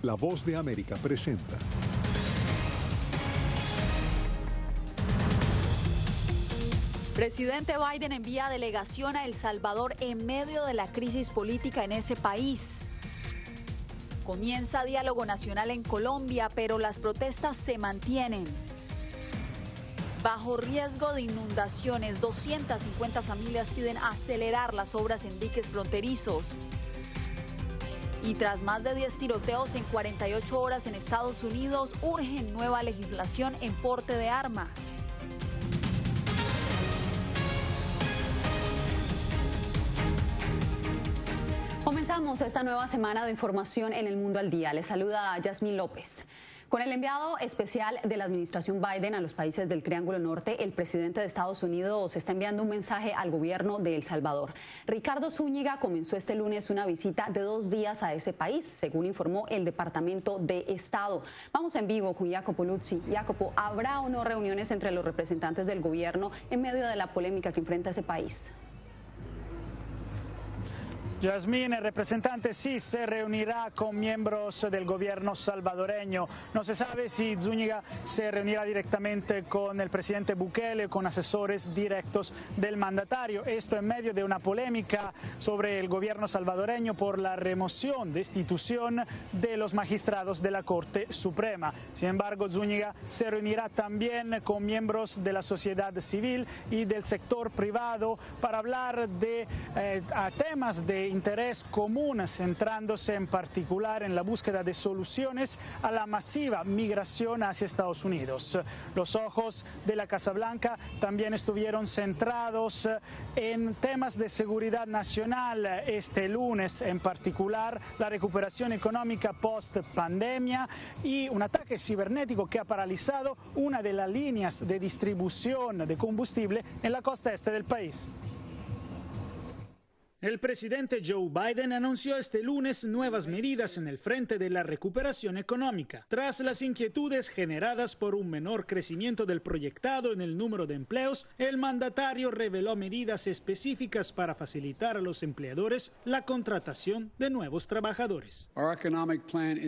La Voz de América presenta. Presidente Biden envía delegación a El Salvador en medio de la crisis política en ese país. Comienza diálogo nacional en Colombia, pero las protestas se mantienen. Bajo riesgo de inundaciones, 250 familias piden acelerar las obras en diques fronterizos. Y tras más de 10 tiroteos en 48 horas en Estados Unidos, urgen nueva legislación en porte de armas. Comenzamos esta nueva semana de información en el mundo al día. Les saluda Yasmín López. Con el enviado especial de la administración Biden a los países del Triángulo Norte, el presidente de Estados Unidos está enviando un mensaje al gobierno de El Salvador. Ricardo Zúñiga comenzó este lunes una visita de dos días a ese país, según informó el Departamento de Estado. Vamos en vivo con Jacopo Luzzi. Jacopo, ¿habrá o no reuniones entre los representantes del gobierno en medio de la polémica que enfrenta ese país? Yasmín, el representante sí se reunirá con miembros del gobierno salvadoreño. No se sabe si Zúñiga se reunirá directamente con el presidente Bukele o con asesores directos del mandatario. Esto en medio de una polémica sobre el gobierno salvadoreño por la remoción, destitución de los magistrados de la Corte Suprema. Sin embargo, Zúñiga se reunirá también con miembros de la sociedad civil y del sector privado para hablar de eh, temas de interés común, centrándose en particular en la búsqueda de soluciones a la masiva migración hacia Estados Unidos. Los ojos de la Casa Blanca también estuvieron centrados en temas de seguridad nacional este lunes, en particular la recuperación económica post pandemia y un ataque cibernético que ha paralizado una de las líneas de distribución de combustible en la costa este del país. El presidente Joe Biden anunció este lunes nuevas medidas en el frente de la recuperación económica. Tras las inquietudes generadas por un menor crecimiento del proyectado en el número de empleos, el mandatario reveló medidas específicas para facilitar a los empleadores la contratación de nuevos trabajadores.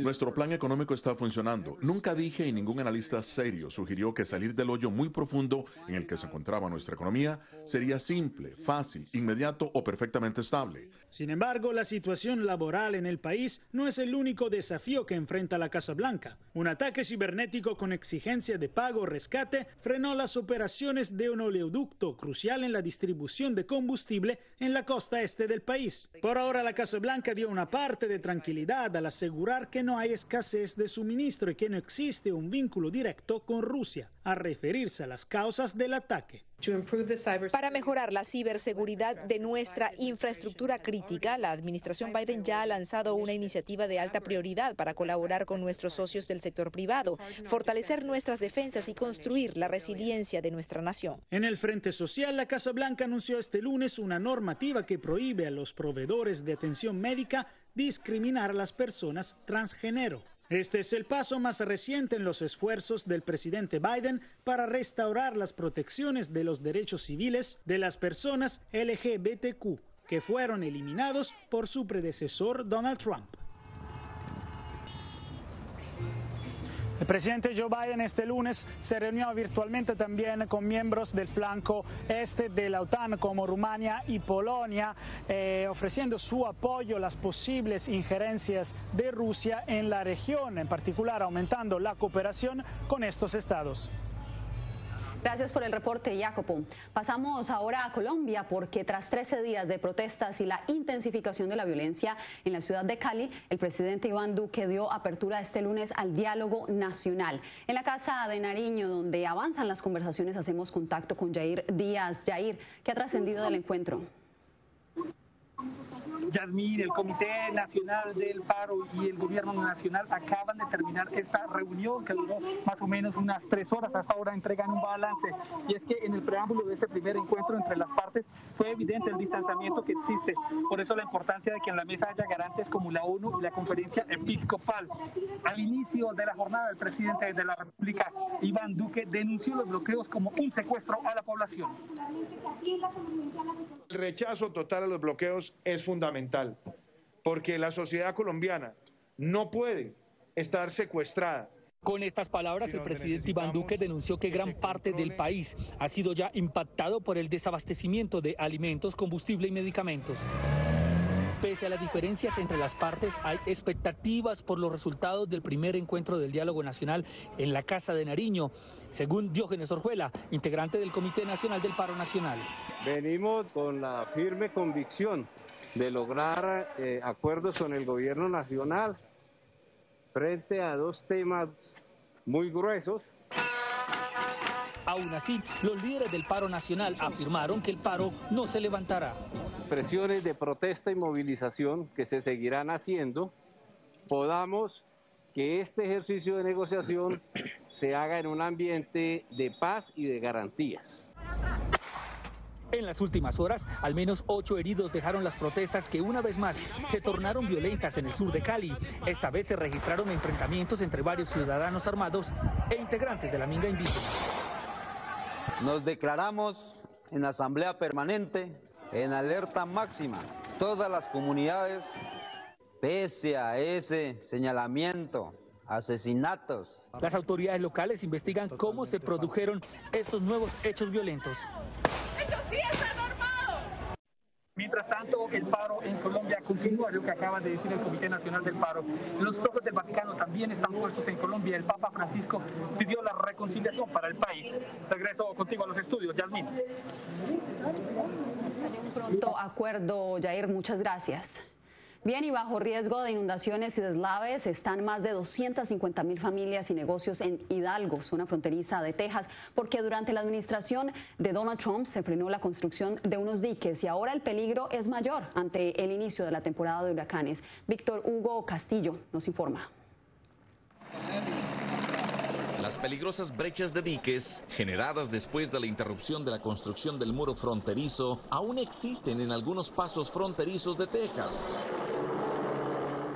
Nuestro plan económico está funcionando. Nunca dije y ningún analista serio sugirió que salir del hoyo muy profundo en el que se encontraba nuestra economía sería simple, fácil, inmediato o perfectamente to stop me. Sin embargo, la situación laboral en el país no es el único desafío que enfrenta la Casa Blanca. Un ataque cibernético con exigencia de pago o rescate frenó las operaciones de un oleoducto crucial en la distribución de combustible en la costa este del país. Por ahora, la Casa Blanca dio una parte de tranquilidad al asegurar que no hay escasez de suministro y que no existe un vínculo directo con Rusia, a referirse a las causas del ataque. Para mejorar la ciberseguridad de nuestra infraestructura crítica, la administración Biden ya ha lanzado una iniciativa de alta prioridad para colaborar con nuestros socios del sector privado, fortalecer nuestras defensas y construir la resiliencia de nuestra nación. En el Frente Social, la Casa Blanca anunció este lunes una normativa que prohíbe a los proveedores de atención médica discriminar a las personas transgénero. Este es el paso más reciente en los esfuerzos del presidente Biden para restaurar las protecciones de los derechos civiles de las personas LGBTQ que fueron eliminados por su predecesor Donald Trump. El presidente Joe Biden este lunes se reunió virtualmente también con miembros del flanco este de la OTAN como Rumania y Polonia, eh, ofreciendo su apoyo a las posibles injerencias de Rusia en la región, en particular aumentando la cooperación con estos estados. Gracias por el reporte, Jacopo. Pasamos ahora a Colombia porque tras 13 días de protestas y la intensificación de la violencia en la ciudad de Cali, el presidente Iván Duque dio apertura este lunes al diálogo nacional. En la Casa de Nariño, donde avanzan las conversaciones, hacemos contacto con Jair Díaz. Jair, ¿qué ha trascendido del encuentro? Yasmín, el Comité Nacional del Paro y el Gobierno Nacional acaban de terminar esta reunión que duró más o menos unas tres horas. Hasta ahora entregan un balance. Y es que en el preámbulo de este primer encuentro entre las partes fue evidente el distanciamiento que existe. Por eso la importancia de que en la mesa haya garantes como la ONU y la conferencia episcopal. Al inicio de la jornada, el presidente de la República, Iván Duque, denunció los bloqueos como un secuestro a la población. El rechazo total a los bloqueos es fundamental, porque la sociedad colombiana no puede estar secuestrada. Con estas palabras, el presidente Iván Duque denunció que gran parte del país ha sido ya impactado por el desabastecimiento de alimentos, combustible y medicamentos. Pese a las diferencias entre las partes, hay expectativas por los resultados del primer encuentro del diálogo nacional en la Casa de Nariño, según Diógenes Orjuela, integrante del Comité Nacional del Paro Nacional. Venimos con la firme convicción de lograr eh, acuerdos con el gobierno nacional frente a dos temas muy gruesos. Aún así, los líderes del paro nacional afirmaron que el paro no se levantará. Presiones de protesta y movilización que se seguirán haciendo, podamos que este ejercicio de negociación se haga en un ambiente de paz y de garantías. En las últimas horas, al menos ocho heridos dejaron las protestas que una vez más se tornaron violentas en el sur de Cali. Esta vez se registraron enfrentamientos entre varios ciudadanos armados e integrantes de la minga indígena. Nos declaramos en asamblea permanente en alerta máxima. Todas las comunidades, pese a ese señalamiento, asesinatos. Las autoridades locales investigan cómo se produjeron estos nuevos hechos violentos. Mientras tanto, el paro en Colombia continúa, lo que acaba de decir el Comité Nacional del Paro. Los ojos del Vaticano también están puestos en Colombia. El Papa Francisco pidió la reconciliación para el país. Regreso contigo a los estudios, Yasmin. un pronto acuerdo, Jair. Muchas gracias. Bien, y bajo riesgo de inundaciones y deslaves están más de 250 mil familias y negocios en Hidalgo, zona fronteriza de Texas, porque durante la administración de Donald Trump se frenó la construcción de unos diques y ahora el peligro es mayor ante el inicio de la temporada de huracanes. Víctor Hugo Castillo nos informa. Las peligrosas brechas de diques, generadas después de la interrupción de la construcción del muro fronterizo, aún existen en algunos pasos fronterizos de Texas.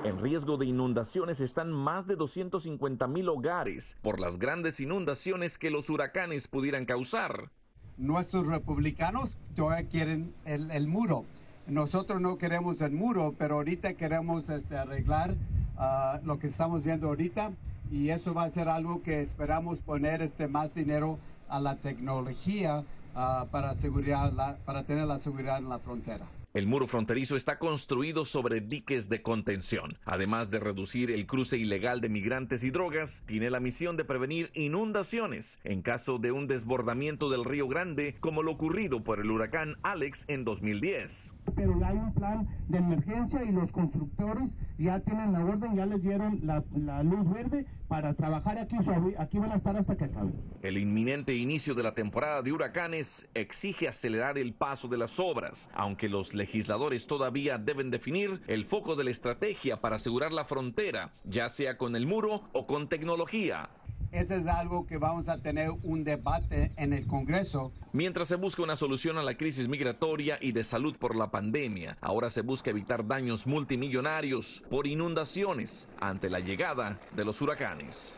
En riesgo de inundaciones están más de 250 mil hogares por las grandes inundaciones que los huracanes pudieran causar. Nuestros republicanos todavía quieren el, muro. Nosotros no queremos el muro, pero ahorita queremos este, arreglar ah, lo que estamos viendo ahorita y eso va a ser algo que esperamos poner este, más dinero a la tecnología ah, para, seguridad, para tener la seguridad en la frontera. El muro fronterizo está construido sobre diques de contención. Además de reducir el cruce ilegal de migrantes y drogas, tiene la misión de prevenir inundaciones en caso de un desbordamiento del Río Grande, como lo ocurrido por el huracán Alex en 2010. Pero ya hay un plan de emergencia y los constructores ya tienen la orden, ya les dieron la, luz verde para trabajar aquí. aquí van a estar hasta que acabe. El inminente inicio de la temporada de huracanes exige acelerar el paso de las obras, aunque los legisladores todavía deben definir el foco de la estrategia para asegurar la frontera, ya sea con el muro o con tecnología. Ese es algo que vamos a tener un debate en el Congreso. Mientras se busca una solución a la crisis migratoria y de salud por la pandemia, ahora se busca evitar daños multimillonarios por inundaciones ante la llegada de los huracanes.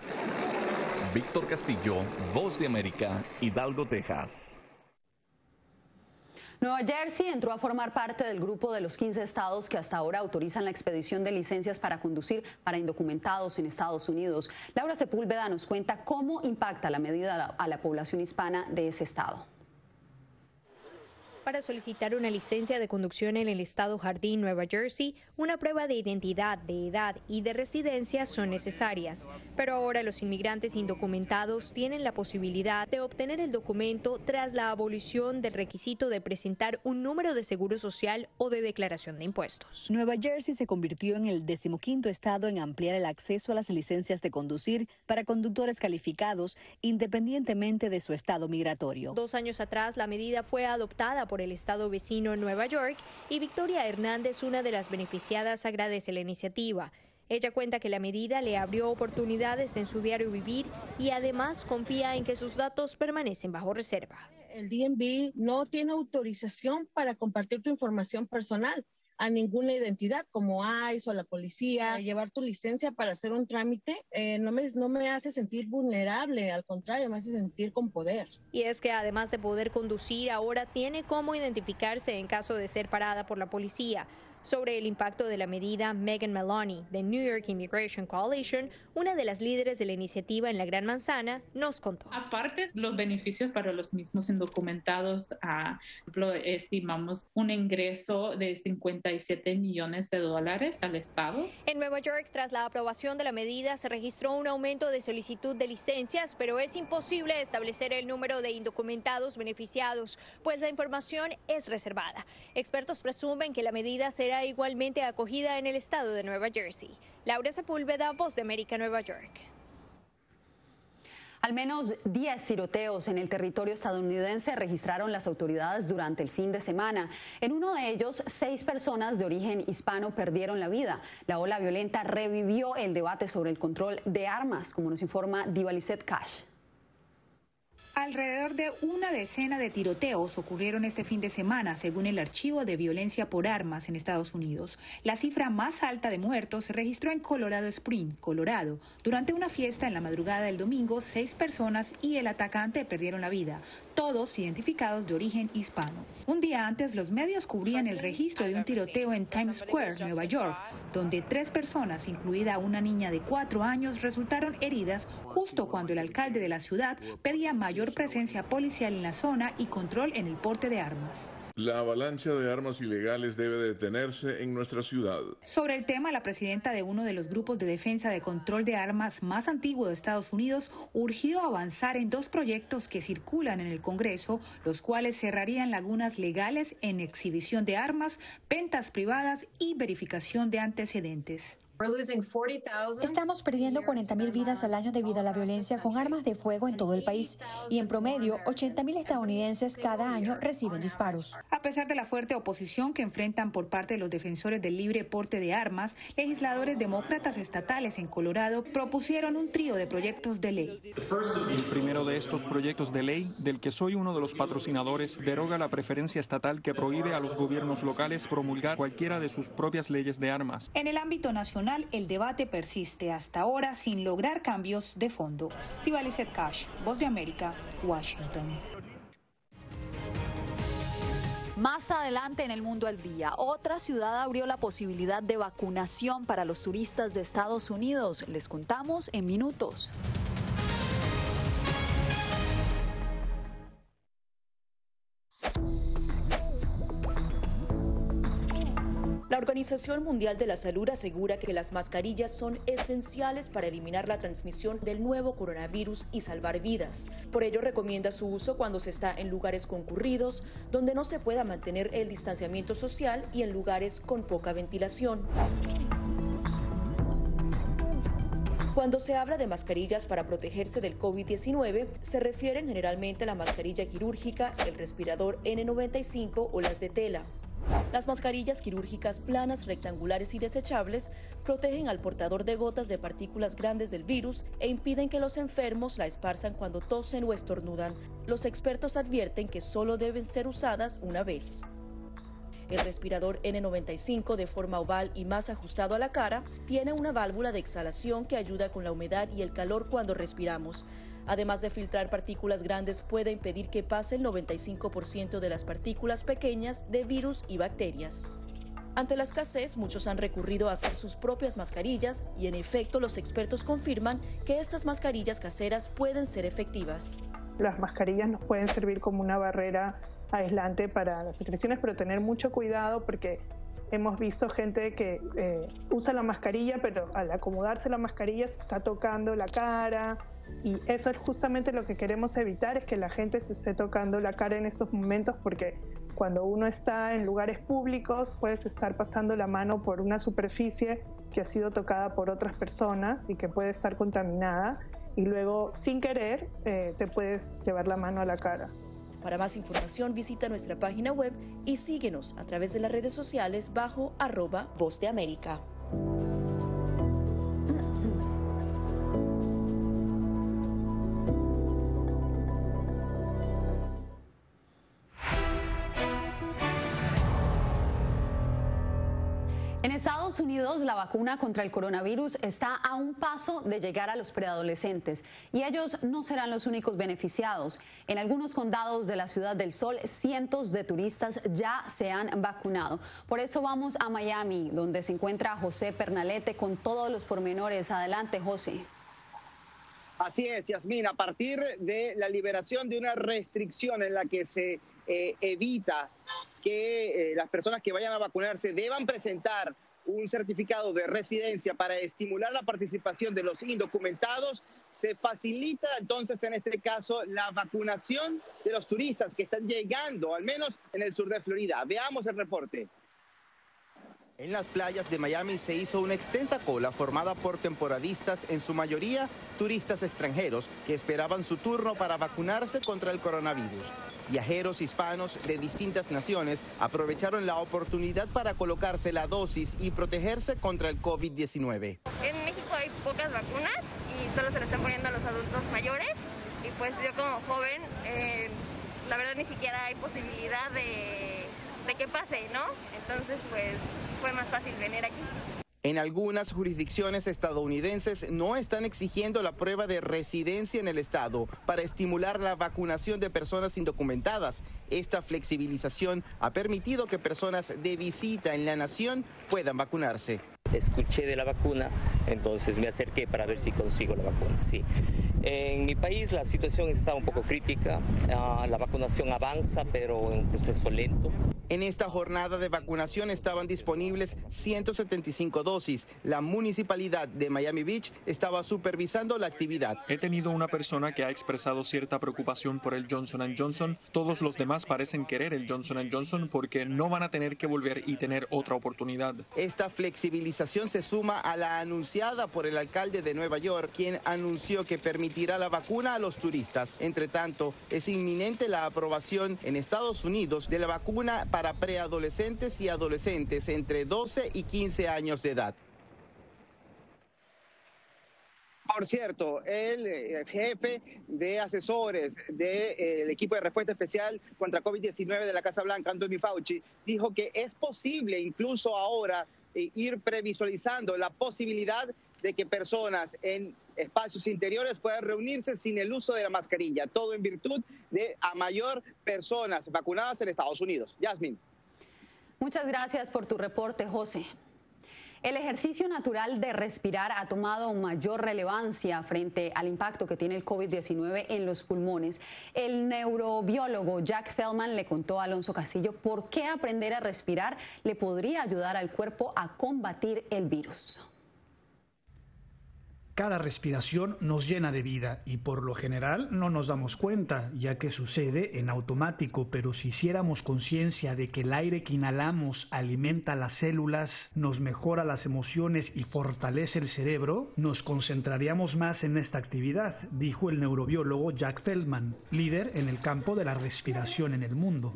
Víctor Castillo, Voz de América, Hidalgo, Texas. Nueva Jersey entró a formar parte del grupo de los 15 estados que hasta ahora autorizan la expedición de licencias para conducir para indocumentados en Estados Unidos. Laura Sepúlveda nos cuenta cómo impacta la medida a la población hispana de ese estado para solicitar una licencia de conducción en el estado Jardín, Nueva Jersey, una prueba de identidad, de edad y de residencia son necesarias. Pero ahora los inmigrantes indocumentados tienen la posibilidad de obtener el documento tras la abolición del requisito de presentar un número de seguro social o de declaración de impuestos. Nueva Jersey se convirtió en el decimoquinto estado en ampliar el acceso a las licencias de conducir para conductores calificados independientemente de su estado migratorio. Dos años atrás la medida fue adoptada por el estado vecino Nueva York y Victoria Hernández, una de las beneficiadas, agradece la iniciativa. Ella cuenta que la medida le abrió oportunidades en su diario vivir y además confía en que sus datos permanecen bajo reserva. El DNB no tiene autorización para compartir tu información personal a ninguna identidad como ICE o la policía. Llevar tu licencia para hacer un trámite eh, no, me, no me hace sentir vulnerable, al contrario, me hace sentir con poder. Y es que además de poder conducir, ahora tiene cómo identificarse en caso de ser parada por la policía. Sobre el impacto de la medida, Megan Maloney, de New York Immigration Coalition, una de las líderes de la iniciativa en la Gran Manzana, nos contó. Aparte, los beneficios para los mismos indocumentados, a ejemplo, estimamos un ingreso de 57 millones de dólares al Estado. En Nueva York, tras la aprobación de la medida, se registró un aumento de solicitud de licencias, pero es imposible establecer el número de indocumentados beneficiados, pues la información es reservada. Expertos presumen que la medida será igualmente acogida en el estado de Nueva Jersey. Laura Sepúlveda, Voz de América, Nueva York. Al menos 10 tiroteos en el territorio estadounidense registraron las autoridades durante el fin de semana. En uno de ellos, seis personas de origen hispano perdieron la vida. La ola violenta revivió el debate sobre el control de armas, como nos informa Divalicet Cash. Alrededor de una decena de tiroteos ocurrieron este fin de semana, según el Archivo de Violencia por Armas en Estados Unidos. La cifra más alta de muertos se registró en Colorado Spring, Colorado. Durante una fiesta en la madrugada del domingo, seis personas y el atacante perdieron la vida, todos identificados de origen hispano. Un día antes, los medios cubrían el registro de un tiroteo en Times Square, Nueva York, donde tres personas, incluida una niña de cuatro años, resultaron heridas justo cuando el alcalde de la ciudad pedía mayor presencia policial en la zona y control en el porte de armas. La avalancha de armas ilegales debe detenerse en nuestra ciudad. Sobre el tema, la presidenta de uno de los grupos de defensa de control de armas más antiguo de Estados Unidos urgió avanzar en dos proyectos que circulan en el Congreso, los cuales cerrarían lagunas legales en exhibición de armas, ventas privadas y verificación de antecedentes. Estamos perdiendo 40.000 vidas al año debido a la violencia con armas de fuego en todo el país y en promedio 80.000 estadounidenses cada año reciben disparos. A pesar de la fuerte oposición que enfrentan por parte de los defensores del libre porte de armas, legisladores demócratas estatales en Colorado propusieron un trío de proyectos de ley. El primero de estos proyectos de ley, del que soy uno de los patrocinadores, deroga la preferencia estatal que prohíbe a los gobiernos locales promulgar cualquiera de sus propias leyes de armas. En el ámbito nacional, el debate persiste hasta ahora sin lograr cambios de fondo. Tibalicet Cash, Voz de América, Washington. Más adelante en el mundo al día, otra ciudad abrió la posibilidad de vacunación para los turistas de Estados Unidos. Les contamos en minutos. Organización Mundial de la Salud asegura que las mascarillas son esenciales para eliminar la transmisión del nuevo coronavirus y salvar vidas. Por ello recomienda su uso cuando se está en lugares concurridos, donde no se pueda mantener el distanciamiento social y en lugares con poca ventilación. Cuando se habla de mascarillas para protegerse del COVID-19, se refieren generalmente a la mascarilla quirúrgica, el respirador N95 o las de tela. Las mascarillas quirúrgicas planas, rectangulares y desechables protegen al portador de gotas de partículas grandes del virus e impiden que los enfermos la esparzan cuando tosen o estornudan. Los expertos advierten que solo deben ser usadas una vez. El respirador N95 de forma oval y más ajustado a la cara tiene una válvula de exhalación que ayuda con la humedad y el calor cuando respiramos. Además de filtrar partículas grandes, puede impedir que pase el 95% de las partículas pequeñas de virus y bacterias. Ante la escasez, muchos han recurrido a hacer sus propias mascarillas y en efecto los expertos confirman que estas mascarillas caseras pueden ser efectivas. Las mascarillas nos pueden servir como una barrera aislante para las secreciones, pero tener mucho cuidado porque hemos visto gente que eh, usa la mascarilla, pero al acomodarse la mascarilla se está tocando la cara, y eso es justamente lo que queremos evitar, es que la gente se esté tocando la cara en estos momentos porque cuando uno está en lugares públicos puedes estar pasando la mano por una superficie que ha sido tocada por otras personas y que puede estar contaminada y luego sin querer eh, te puedes llevar la mano a la cara. Para más información visita nuestra página web y síguenos a través de las redes sociales bajo arroba Voz de América. Unidos, la vacuna contra el coronavirus está a un paso de llegar a los preadolescentes y ellos no serán los únicos beneficiados. En algunos condados de la Ciudad del Sol, cientos de turistas ya se han vacunado. Por eso vamos a Miami, donde se encuentra José Pernalete con todos los pormenores. Adelante, José. Así es, Yasmín, a partir de la liberación de una restricción en la que se eh, evita que eh, las personas que vayan a vacunarse deban presentar un certificado de residencia para estimular la participación de los indocumentados, se facilita entonces en este caso la vacunación de los turistas que están llegando, al menos en el sur de Florida. Veamos el reporte. En las playas de Miami se hizo una extensa cola formada por temporadistas, en su mayoría turistas extranjeros, que esperaban su turno para vacunarse contra el coronavirus. Viajeros hispanos de distintas naciones aprovecharon la oportunidad para colocarse la dosis y protegerse contra el COVID-19. En México hay pocas vacunas y solo se le están poniendo a los adultos mayores y pues yo como joven, eh, la verdad ni siquiera hay posibilidad de que pase, ¿no? Entonces pues fue más fácil venir aquí. En algunas jurisdicciones estadounidenses no están exigiendo la prueba de residencia en el estado para estimular la vacunación de personas indocumentadas. Esta flexibilización ha permitido que personas de visita en la nación puedan vacunarse. Escuché de la vacuna, entonces me acerqué para ver si consigo la vacuna. Sí. En mi país la situación está un poco crítica, ah, la vacunación avanza, pero en un proceso lento. En esta jornada de vacunación estaban disponibles 175 dosis. La municipalidad de Miami Beach estaba supervisando la actividad. He tenido una persona que ha expresado cierta preocupación por el Johnson Johnson. Todos los demás parecen querer el Johnson Johnson porque no van a tener que volver y tener otra oportunidad. Esta flexibilización se suma a la anunciada por el alcalde de Nueva York, quien anunció que permitirá la vacuna a los turistas. Entre tanto, es inminente la aprobación en Estados Unidos de la vacuna para preadolescentes y adolescentes entre 12 y 15 años de edad. Por cierto, el eh, jefe de asesores del eh, equipo de respuesta especial contra COVID-19 de la Casa Blanca, Anthony Fauci, dijo que es posible incluso ahora eh, ir previsualizando la posibilidad de que personas en espacios interiores puedan reunirse sin el uso de la mascarilla, todo en virtud de a mayor personas vacunadas en Estados Unidos. Yasmin. Muchas gracias por tu reporte, José. El ejercicio natural de respirar ha tomado mayor relevancia frente al impacto que tiene el COVID-19 en los pulmones. El neurobiólogo Jack Feldman le contó a Alonso Castillo por qué aprender a respirar le podría ayudar al cuerpo a combatir el virus. Cada respiración nos llena de vida y por lo general no nos damos cuenta, ya que sucede en automático, pero si hiciéramos conciencia de que el aire que inhalamos alimenta las células, nos mejora las emociones y fortalece el cerebro, nos concentraríamos más en esta actividad, dijo el neurobiólogo Jack Feldman, líder en el campo de la respiración en el mundo.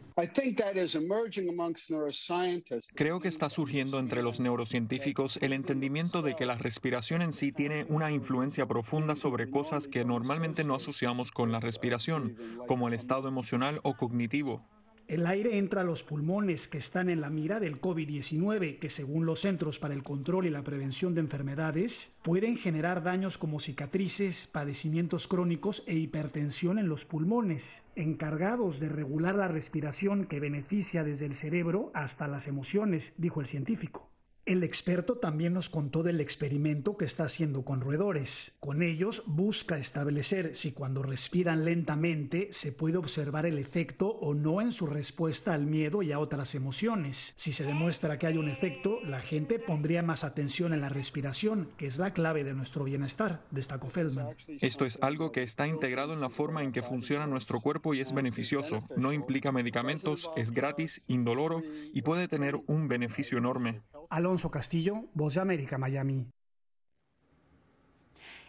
Creo que está surgiendo entre los neurocientíficos el entendimiento de que la respiración en sí tiene una influencia profunda sobre cosas que normalmente no asociamos con la respiración, como el estado emocional o cognitivo. El aire entra a los pulmones que están en la mira del COVID-19, que según los Centros para el Control y la Prevención de Enfermedades, pueden generar daños como cicatrices, padecimientos crónicos e hipertensión en los pulmones, encargados de regular la respiración que beneficia desde el cerebro hasta las emociones, dijo el científico. El experto también nos contó del experimento que está haciendo con roedores. Con ellos busca establecer si cuando respiran lentamente se puede observar el efecto o no en su respuesta al miedo y a otras emociones. Si se demuestra que hay un efecto, la gente pondría más atención en la respiración, que es la clave de nuestro bienestar, destacó Feldman. Esto es algo que está integrado en la forma en que funciona nuestro cuerpo y es beneficioso. No implica medicamentos, es gratis, indoloro y puede tener un beneficio enorme. Alonso Castillo, Voz de América, Miami.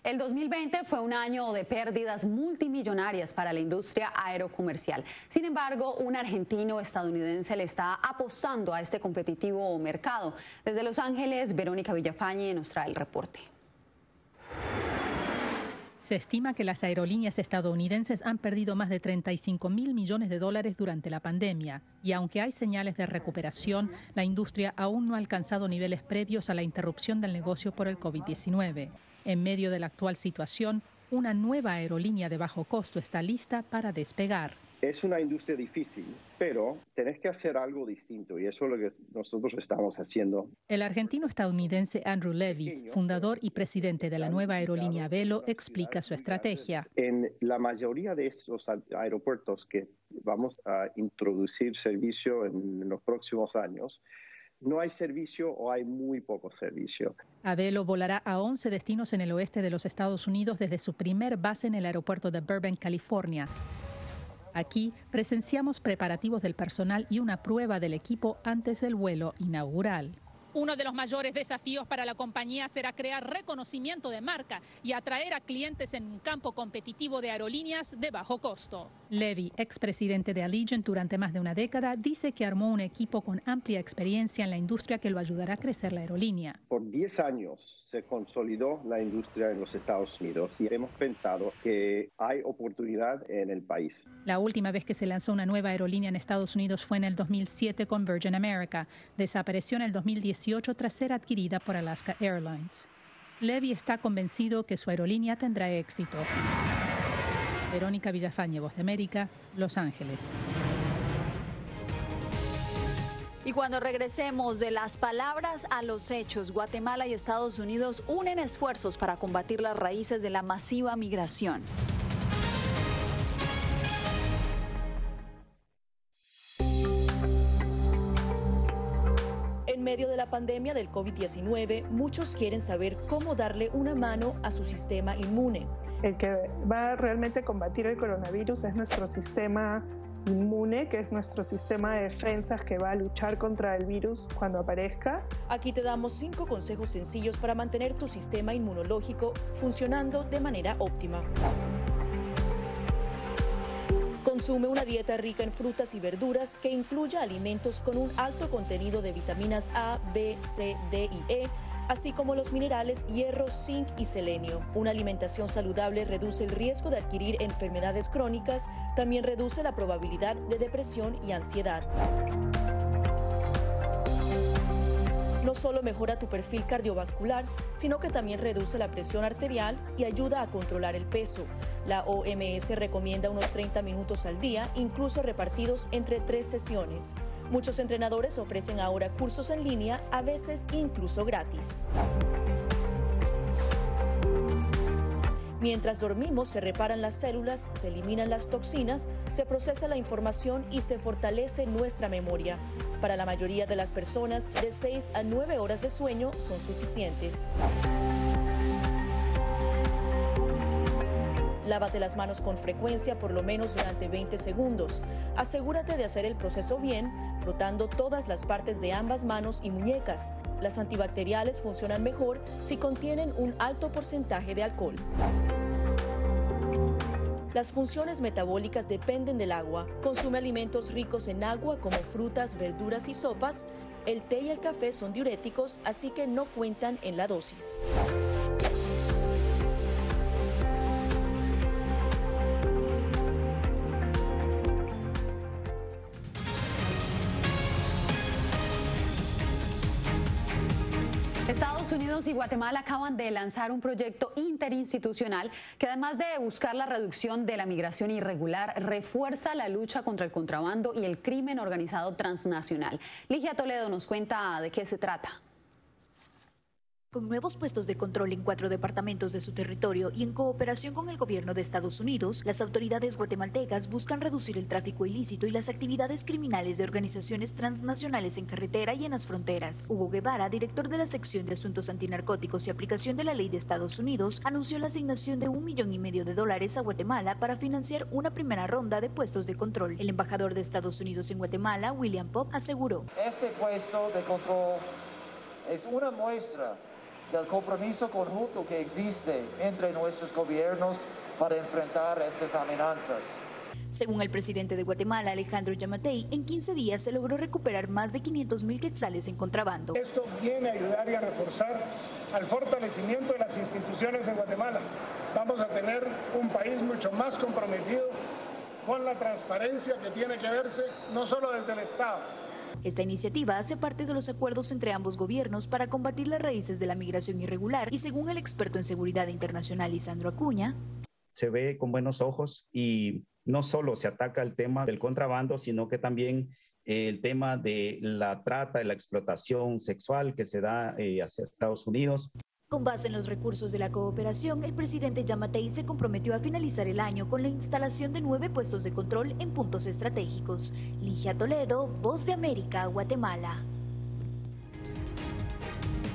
El 2020 fue un año de pérdidas multimillonarias para la industria aerocomercial. Sin embargo, un argentino estadounidense le está apostando a este competitivo mercado. Desde Los Ángeles, Verónica Villafañe nos trae el reporte. Se estima que las aerolíneas estadounidenses han perdido más de 35 mil millones de dólares durante la pandemia y aunque hay señales de recuperación, la industria aún no ha alcanzado niveles previos a la interrupción del negocio por el COVID-19. En medio de la actual situación, una nueva aerolínea de bajo costo está lista para despegar. Es una industria difícil, pero tenés que hacer algo distinto y eso es lo que nosotros estamos haciendo. El argentino estadounidense Andrew Levy, fundador y presidente de la nueva aerolínea Velo, explica su estrategia. En la mayoría de estos aeropuertos que vamos a introducir servicio en los próximos años, no hay servicio o hay muy poco servicio. Avelo volará a 11 destinos en el oeste de los Estados Unidos desde su primer base en el aeropuerto de Burbank, California. Aquí presenciamos preparativos del personal y una prueba del equipo antes del vuelo inaugural. Uno de los mayores desafíos para la compañía será crear reconocimiento de marca y atraer a clientes en un campo competitivo de aerolíneas de bajo costo. Levy, expresidente de Allegiant durante más de una década, dice que armó un equipo con amplia experiencia en la industria que lo ayudará a crecer la aerolínea. Por 10 años se consolidó la industria en los Estados Unidos y hemos pensado que hay oportunidad en el país. La última vez que se lanzó una nueva aerolínea en Estados Unidos fue en el 2007 con Virgin America. Desapareció en el 2010 tras ser adquirida por Alaska Airlines. Levy está convencido que su aerolínea tendrá éxito. Verónica Villafañe, Voz de América, Los Ángeles. Y cuando regresemos de las palabras a los hechos, Guatemala y Estados Unidos unen esfuerzos para combatir las raíces de la masiva migración. Medio de la pandemia del COVID-19, muchos quieren saber cómo darle una mano a su sistema inmune. El que va realmente a combatir el coronavirus es nuestro sistema inmune, que es nuestro sistema de defensas que va a luchar contra el virus cuando aparezca. Aquí te damos cinco consejos sencillos para mantener tu sistema inmunológico funcionando de manera óptima. Consume una dieta rica en frutas y verduras que incluya alimentos con un alto contenido de vitaminas A, B, C, D y E, así como los minerales hierro, zinc y selenio. Una alimentación saludable reduce el riesgo de adquirir enfermedades crónicas, también reduce la probabilidad de depresión y ansiedad no solo mejora tu perfil cardiovascular, sino que también reduce la presión arterial y ayuda a controlar el peso. La OMS recomienda unos 30 minutos al día, incluso repartidos entre tres sesiones. Muchos entrenadores ofrecen ahora cursos en línea, a veces incluso gratis. Mientras dormimos se reparan las células, se eliminan las toxinas, se procesa la información y se fortalece nuestra memoria. Para la mayoría de las personas, de 6 a 9 horas de sueño son suficientes. Lávate las manos con frecuencia por lo menos durante 20 segundos. Asegúrate de hacer el proceso bien, frotando todas las partes de ambas manos y muñecas. Las antibacteriales funcionan mejor si contienen un alto porcentaje de alcohol. Las funciones metabólicas dependen del agua. Consume alimentos ricos en agua como frutas, verduras y sopas. El té y el café son diuréticos, así que no cuentan en la dosis. Unidos y Guatemala acaban de lanzar un proyecto interinstitucional que además de buscar la reducción de la migración irregular, refuerza la lucha contra el contrabando y el crimen organizado transnacional. Ligia Toledo nos cuenta de qué se trata. Con nuevos puestos de control en cuatro departamentos de su territorio y en cooperación con el gobierno de Estados Unidos, las autoridades guatemaltecas buscan reducir el tráfico ilícito y las actividades criminales de organizaciones transnacionales en carretera y en las fronteras. Hugo Guevara, director de la sección de asuntos antinarcóticos y aplicación de la ley de Estados Unidos, anunció la asignación de un millón y medio de dólares a Guatemala para financiar una primera ronda de puestos de control. El embajador de Estados Unidos en Guatemala, William Pop, aseguró. Este puesto de control es una muestra del compromiso conjunto que existe entre nuestros gobiernos para enfrentar estas amenazas. Según el presidente de Guatemala, Alejandro Yamatei, en 15 días se logró recuperar más de 500 mil quetzales en contrabando. Esto viene a ayudar y a reforzar al fortalecimiento de las instituciones en Guatemala. Vamos a tener un país mucho más comprometido con la transparencia que tiene que verse no solo desde el Estado, esta iniciativa hace parte de los acuerdos entre ambos gobiernos para combatir las raíces de la migración irregular y según el experto en seguridad internacional Lisandro Acuña, se ve con buenos ojos y no solo se ataca el tema del contrabando, sino que también eh, el tema de la trata, de la explotación sexual que se da eh, hacia Estados Unidos. Con base en los recursos de la cooperación, el presidente Yamatei se comprometió a finalizar el año con la instalación de nueve puestos de control en puntos estratégicos. Ligia Toledo, Voz de América, Guatemala.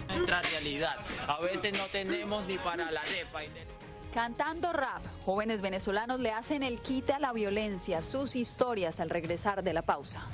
Nuestra realidad. A veces no tenemos ni para la repa. Cantando rap, jóvenes venezolanos le hacen el quite a la violencia, sus historias al regresar de la pausa.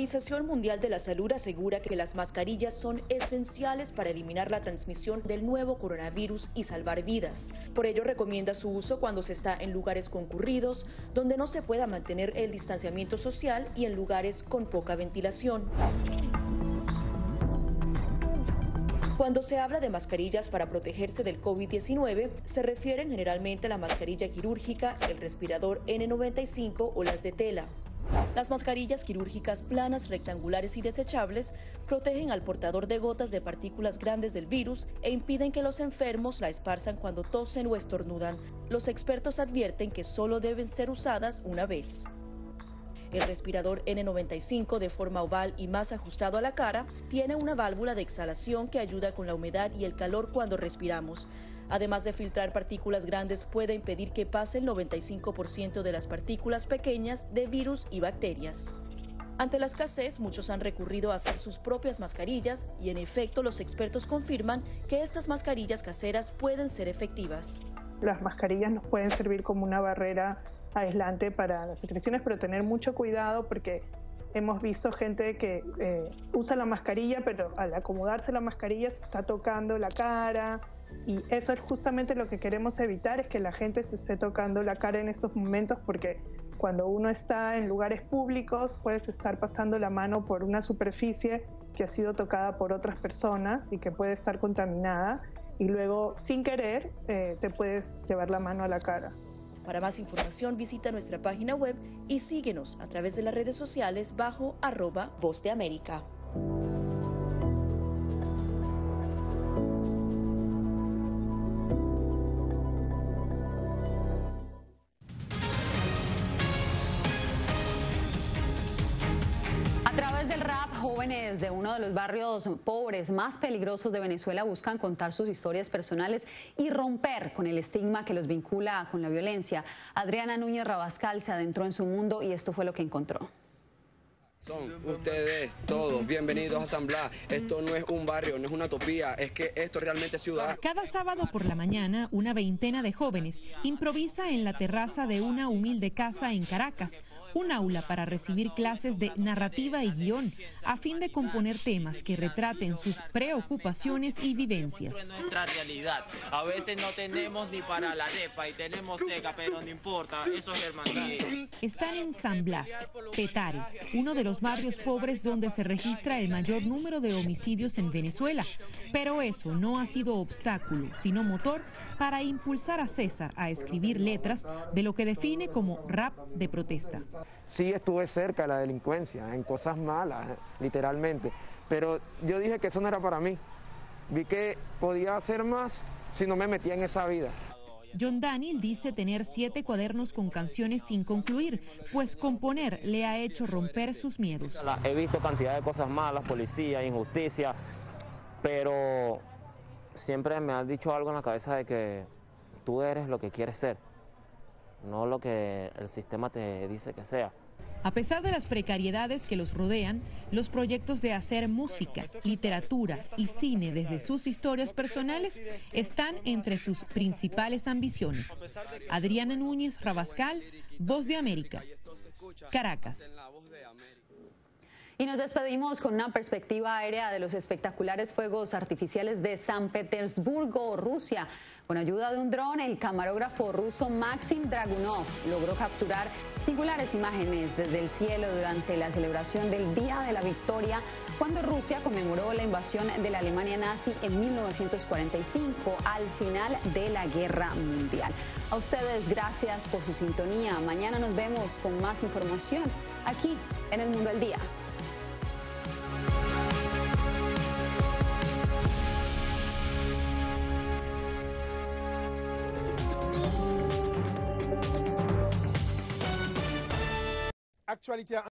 Organización Mundial de la Salud asegura que las mascarillas son esenciales para eliminar la transmisión del nuevo coronavirus y salvar vidas. Por ello recomienda su uso cuando se está en lugares concurridos, donde no se pueda mantener el distanciamiento social y en lugares con poca ventilación. Cuando se habla de mascarillas para protegerse del COVID-19, se refieren generalmente a la mascarilla quirúrgica, el respirador N95 o las de tela. Las mascarillas quirúrgicas planas, rectangulares y desechables protegen al portador de gotas de partículas grandes del virus e impiden que los enfermos la esparzan cuando tosen o estornudan. Los expertos advierten que solo deben ser usadas una vez. El respirador N95 de forma oval y más ajustado a la cara tiene una válvula de exhalación que ayuda con la humedad y el calor cuando respiramos. Además de filtrar partículas grandes, puede impedir que pase el 95% de las partículas pequeñas de virus y bacterias. Ante la escasez, muchos han recurrido a hacer sus propias mascarillas y en efecto los expertos confirman que estas mascarillas caseras pueden ser efectivas. Las mascarillas nos pueden servir como una barrera aislante para las secreciones, pero tener mucho cuidado porque hemos visto gente que eh, usa la mascarilla, pero al acomodarse la mascarilla se está tocando la cara, y eso es justamente lo que queremos evitar, es que la gente se esté tocando la cara en estos momentos porque cuando uno está en lugares públicos puedes estar pasando la mano por una superficie que ha sido tocada por otras personas y que puede estar contaminada y luego sin querer eh, te puedes llevar la mano a la cara. Para más información visita nuestra página web y síguenos a través de las redes sociales bajo arroba Voz de América. Jóvenes de uno de los barrios pobres más peligrosos de Venezuela buscan contar sus historias personales y romper con el estigma que los vincula con la violencia. Adriana Núñez Rabascal se adentró en su mundo y esto fue lo que encontró. Son ustedes todos bienvenidos a Asamblea. Esto no es un barrio, no es una utopía, es que esto realmente es ciudad. Cada sábado por la mañana, una veintena de jóvenes improvisa en la terraza de una humilde casa en Caracas un aula para recibir clases de narrativa y guion, a fin de componer temas que retraten sus preocupaciones y vivencias. Nuestra realidad. A veces no tenemos ni para la repa y tenemos seca, pero no importa, eso es hermandad. Están en San Blas, Petare, uno de los barrios pobres donde se registra el mayor número de homicidios en Venezuela. Pero eso no ha sido obstáculo, sino motor para impulsar a César a escribir letras de lo que define como rap de protesta. Sí estuve cerca de la delincuencia, en cosas malas, literalmente, pero yo dije que eso no era para mí. Vi que podía hacer más si no me metía en esa vida. John Daniel dice tener siete cuadernos con canciones sin concluir, pues componer le ha hecho romper sus miedos. He visto cantidad de cosas malas, policía, injusticia, pero siempre me has dicho algo en la cabeza de que tú eres lo que quieres ser, no lo que el sistema te dice que sea. A pesar de las precariedades que los rodean, los proyectos de hacer música, literatura y cine desde sus historias personales están entre sus principales ambiciones. Adriana Núñez Rabascal, Voz de América, Caracas. Y nos despedimos con una perspectiva aérea de los espectaculares fuegos artificiales de San Petersburgo, Rusia. Con ayuda de un dron, el camarógrafo ruso Maxim Dragunov logró capturar singulares imágenes desde el cielo durante la celebración del Día de la Victoria, cuando Rusia conmemoró la invasión de la Alemania nazi en 1945, al final de la Guerra Mundial. A ustedes, gracias por su sintonía. Mañana nos vemos con más información aquí en El Mundo al Día. Actualité